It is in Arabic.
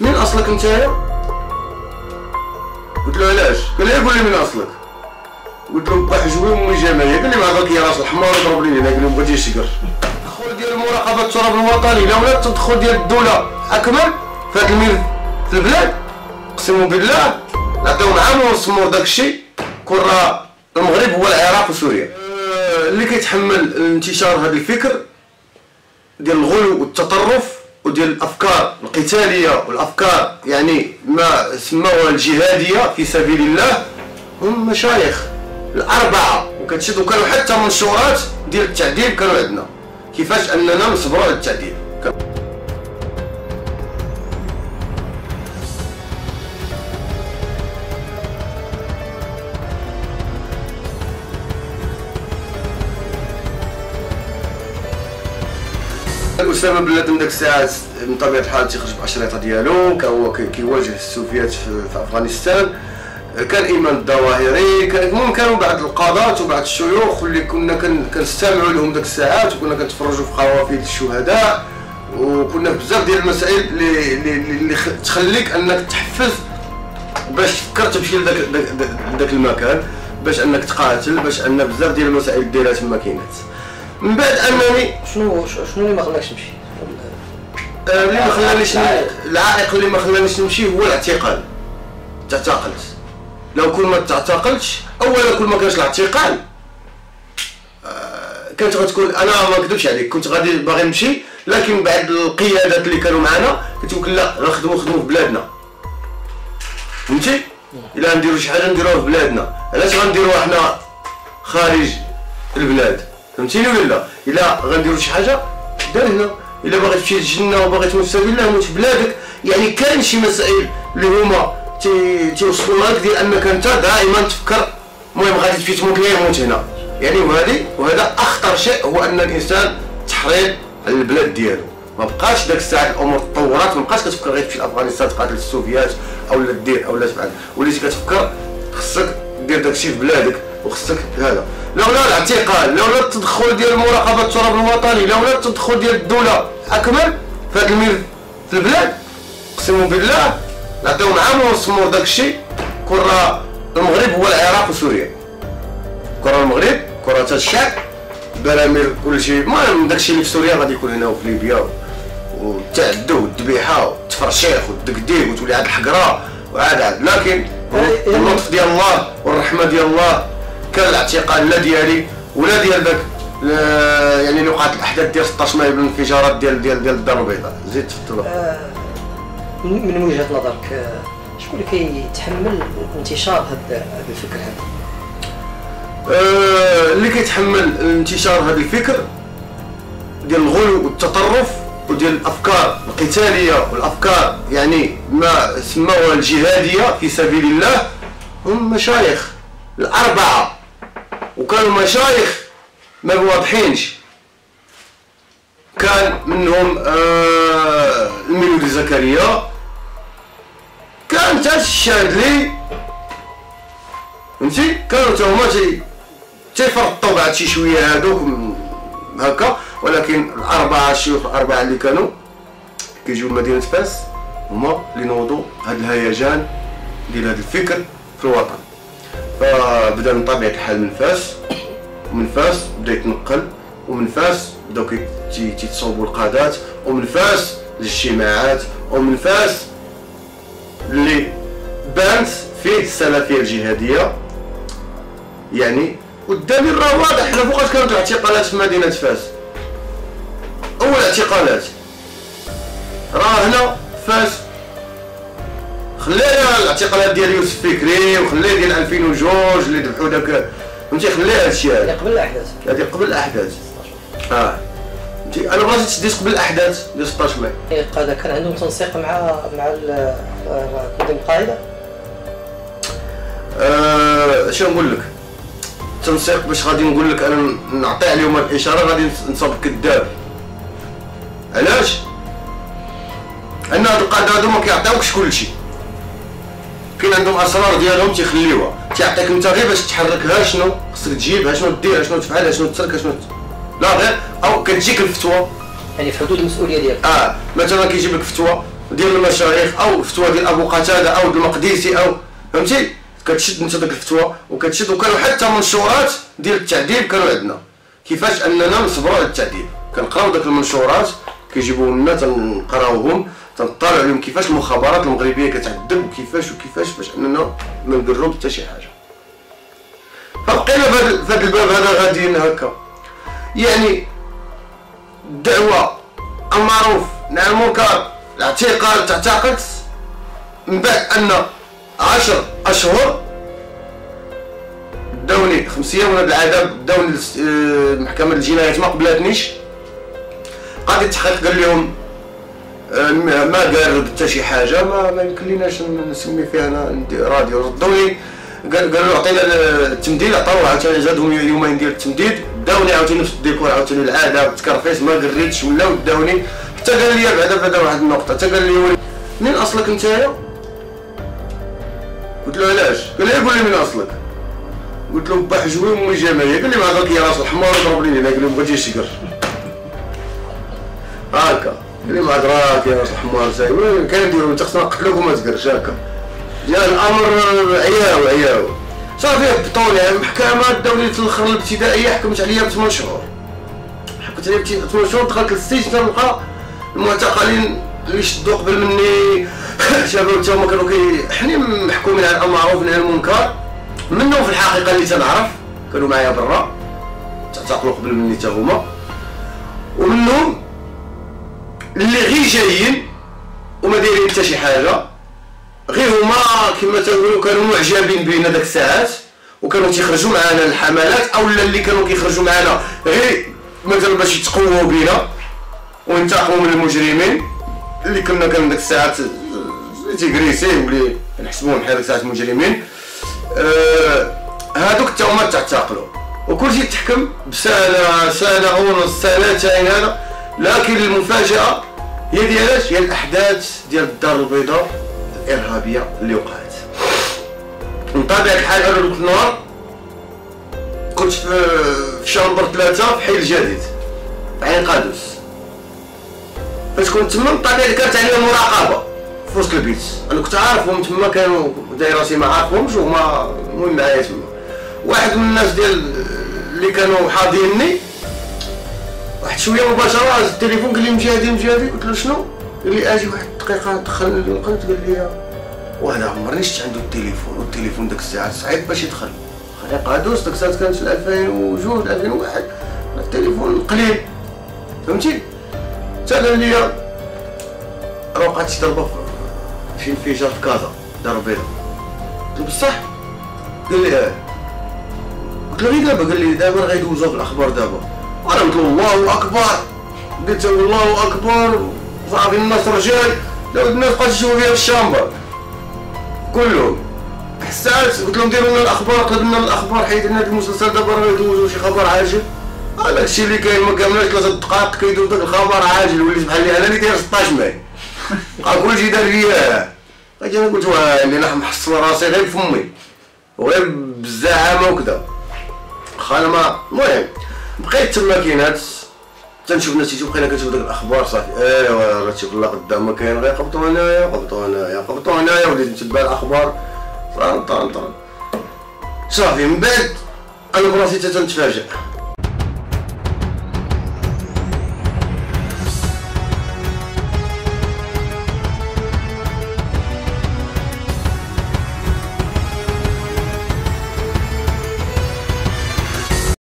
من أصلك نتايا قلت له علاش؟ قال لي قول لي من أصلك. قلت له بقى حجوي امي جماليه قال لي ما هذاك يا راس الحمار ضرب لي هنا قال لي بغيتي شكر التدخل ديال مراقبة التراب الوطني لولا التدخل ديال الدولة. أكمل؟ في هذا المير في البلاد؟ اقسم بالله. نعطيو عام ونصمو داك الشيء. كون راه المغرب هو العراق وسوريا. آه، اللي كيتحمل انتشار هذا الفكر ديال الغلو والتطرف وديال الأفكار القتالية والأفكار يعني ما سموها الجهادية في سبيل الله هم مشايخ الأربعة. وكتشدوا كانوا حتى منشورات ديال التعديل كانوا عندنا. كيفاش أننا نصبروا على التعديل؟ اسامه بنادم ديك الساعات من طبيعة الحال تيخرج باشرطه ديالو هو كيواجه السوفيات في أفغانستان. كان إيمان الظواهري كان المهم كانوا بعض القادات وبعض الشيوخ اللي كنا كنستمعوا لهم ديك الساعات وكنا كنتفرجوا في قوافل الشهداء وكنا بزاف ديال المسائل اللي اللي, اللي تخليك أنك تحفز باش تفكر تمشي لذاك ذاك المكان باش أنك تقاتل باش أن بزاف ديال المسائل ديالها تما كاينات. من بعد انني شنو شنو اللي ما خلاكش تمشي آه، اللي ما خلانيش العائق. اللي ما خلانيش نمشي هو الاعتقال. تعتقلت. لو كل ما تعتقلتش اولا كل ما كانش الاعتقال. آه، كانت غتكون أنا ما نكذبش عليك كنت غادي باغي نمشي لكن بعد القيادات اللي كانوا معنا كنت نقول لا غنخدموا خدموا في بلادنا. فهمتي؟ إلا نديروا شي حاجة نديروها في بلادنا. علاش غنديروها حنا خارج البلاد؟ فهمتيني ولا لا؟ إلا غنديروا شي حاجة دار هنا. إلا باغي تمشي للجنه وباغي تموت في الله موت بلادك يعني كاين شي مسائل اللي هما تيوصلوا لك ديال أنك أنت دائما تفكر. المهم غادي تمشي تموت ليه يموت هنا. يعني وهذه وهذا أخطر شيء هو أن الإنسان تحريض على البلاد ديالو. ما بقاش داك الساعة الأمور تطورات ما بقاش كتفكر غير تمشي لافغانستان تقاتل السوفيات أو لا دير أو لا تفعل. وليتي كتفكر خصك دير داكشي في بلادك. وخصك هذا لولا الاعتقال لولا التدخل ديال مراقبة التراب الوطني لولا التدخل ديال الدولة اكمل في هذا المير في البلاد اقسم بالله نعطيو عام ونصمو داك الشيء. كون راه المغرب هو العراق وسوريا. كراه المغرب كراه الشعب براميل كل شيء. المهم داكشي اللي في سوريا غادي يكون هنا وفي ليبيا والتعدو والذبيحه والتفرشيخ والدقديق وتولي عاد الحقرة وعاد عاد. لكن اللطف ديال الله والرحمة ديال الله كان الاعتقال لا ديالي ولا ديال داك يعني اللي وقعت الأحداث ديال 16 مايو بالانفجارات ديال ديال ديال الدار البيضاء. زيد تفضل آه من وجهة نظرك آه، شكون اللي كيتحمل انتشار هذا الفكر هذا؟ آه اللي كيتحمل انتشار هذا الفكر ديال الغلو والتطرف وديال الأفكار القتالية والأفكار يعني ما سموها الجهادية في سبيل الله هم مشايخ الأربعة. وكانوا مشايخ ما واضحينش كان منهم آه الميلودي زكريا. كان تا الشاذلي فهمتي؟ كانوا تا هما تي تيفرطوا بعد شي شوية هادوك هكا. ولكن الأربعة الشيوخ الأربعة اللي كانوا كيجيو لمدينة فاس هما اللي نوضوا هذا الهيجان ديال هذا الفكر في الوطن. فبدا من طبيعه الحال من فاس ومن فاس بدأ يتنقل ومن فاس بدأو تيتصوبوا القادات ومن فاس الاجتماعات ومن فاس اللي بانت فيه السلفية الجهادية. يعني والدليل راه واضح حنا فوقاش كانت الاعتقالات في مدينة فاس. أول اعتقالات راه هنا فاس خلينا الاعتقالات ديال يوسف فكري وخلينا ديال 2002 اللي ذبحوا داك فهمتي؟ خليها هادشي هذا. قبل الأحداث. هذه قبل الأحداث. آه. فهمتي؟ أنا بغيت تديس قبل الأحداث ديال 16 ماي القاده كان عندهم تنسيق مع مع تنظيم القاعده آه شنو نقول لك؟ التنسيق باش غادي نقول لك أنا نعطي عليهم الإشارة غادي نصاب كذاب. علاش؟ أن هاد القاده هادو ما كيعطيوكش كلشي. كاين عندهم اسرار ديالهم تيخليوها. تيعطيك انت غير باش تحركها شنو خصك تجيبها شنو دير شنو تفعل شنو تترك شنو لا غير أو كتجيك الفتوى. يعني في حدود المسؤولية ديالك. آه مثلا كيجيب لك فتوى ديال المشايخ أو فتوى ديال أبو قتادة أو المقديسي أو فهمتي؟ كتشد انت ديك الفتوى وكتشد وكانوا حتى منشورات ديال التعذيب كانوا عندنا. كيفاش أننا نصبروا على التعذيب؟ كنقراو داك المنشورات كيجيبوا لنا تنقراوهم. تنطلع عليهم كيفاش المخابرات المغربية كتعذب وكيفاش وكيفاش باش أننا ما نديرو حتى شي حاجة. فبقينا في هذا الباب هذا غاديين هكا. يعني الدعوه المعروف نهي المنكر الاعتقال تعتقلت من بعد أن عشر أشهر داوني خمس أيام من العذاب داوني المحكمة الجنايات ما قبلتنيش قاضي التحقيق قال لهم آه، ما قال حتى شي حاجة ما, ما يمكن ليناش نسمي فيها أنا راديو. ردوني قال قالوا عطينا التمديد عطاوه عاوتاني زادهم يومين ديال التمديد داوني عاوتاني نفس الديكور عاوتاني العادة التكرفيس ما قريتش ولا داوني حتى قال لي بعدا بعدا واحد النقطة حتى قال لي منين أصلك نتايا؟ قلت له علاش؟ قال لي قول لي من أصلك. قلت له با حجوي ومي جماليه قال لي ما هذاك يا راس الحمار ضرب لي هنا. قال لي بغيتي شكر هكا. قال لي ما دراك يا راس الحمار ساي كان نديرو انت خصنا نقتلوك وما تقرش هكا جا الأمر عياو عياو. صافي هبطوني المحكمه الدوليه الآخر الابتدائية حكمت عليا بثمان شهور. حكمت عليا بثمان شهور دخلت للسجن تنلقى المعتقلين اللي شدوا قبل مني. شباب تا هما كانوا كي محكومين على المعروف ونهي المنكر. منهم في الحقيقة اللي تنعرف كانوا معايا برا. تعتقلوا قبل مني تا هما. ومنهم اللي غير جايين وما دايرين حتى شي حاجة. غير هما كما تنقولوا كانوا معجبين بينا داك الساعات وكانوا تيخرجوا معنا الحملات أو اللي كانوا كيخرجوا معنا غير مثلا باش يتقووا بينا وانتقموا من المجرمين اللي كنا كان داك الساعات تيغريسي واللي نحسبوهم بحال داك الساعات مجرمين آه هادوك حتى هما تعتقلوا وكلشي تحكم بسنه سنه ونص سنتين هذا. لكن المفاجأة هي ديالاش هي الأحداث ديال الدار البيضاء الإرهابية اللي وقعت. من طبيعة الحال أنا دوك النهار كنت في شامبر ثلاثة في حي الجديد عين قادوس فاش كنت تما بطبيعه كانت عليا المراقبة في وسط البيت. أنا كنت عارفهم تما كانوا داير راسي ما عارفهمش وهما المهم معايا تما. واحد من الناس ديال اللي كانوا حاضيني واحد شوية مباشره التليفون قال لي مجاهدي مجاهدي قلت له شنو؟ قال لي أجي واحد الدقيقة دخلني للقنت قال لي وأنا عمرني شفت عنده التليفون والتليفون ديك الساعة صعيب باش يدخل. خلي قادوس ديك الساعة كانت في 2002 2001 التليفون قليل. فهمتي؟ قال لي راه وقعت شي ضربة في انفجار في كازا دار بيضاء قلت له بصح؟ قال لي آه. قلت له غير دابا؟ قال لي دابا غيدوزوها في الأخبار دابا. قلت له الله أكبر. قلت له الله أكبر. صافي النصر جاي لو الناس بقات تشوف فيها في ال chambre. كلهم حسات قلت لهم ديروا لنا الأخبار. طلبنا الأخبار. حيت هاد المسلسل دابا راه يدوزوا شي خبر عاجل. هذا الشيء اللي كاين. ما كاملش ثلاثة دقائق كيدوز داك الخبر عاجل. وليت بحال أنا اللي داير 16 ماي بقى كلشي دار فيا أنا قلت اللي أنا محصل راسي غير فمي وغير بالزعامه وكذا. ما المهم. بقيت تما كاينات تنشوف النتيجه بقينا كنشوف داك الأخبار صافي. أيوا راه تشوف الله قدام كاين غير قبطوا هنايا قبطوا هنايا قبطوا هنايا وليت نتبع الأخبار. طران طران طران. صافي من بعد أنا براسي تنتفاجئ.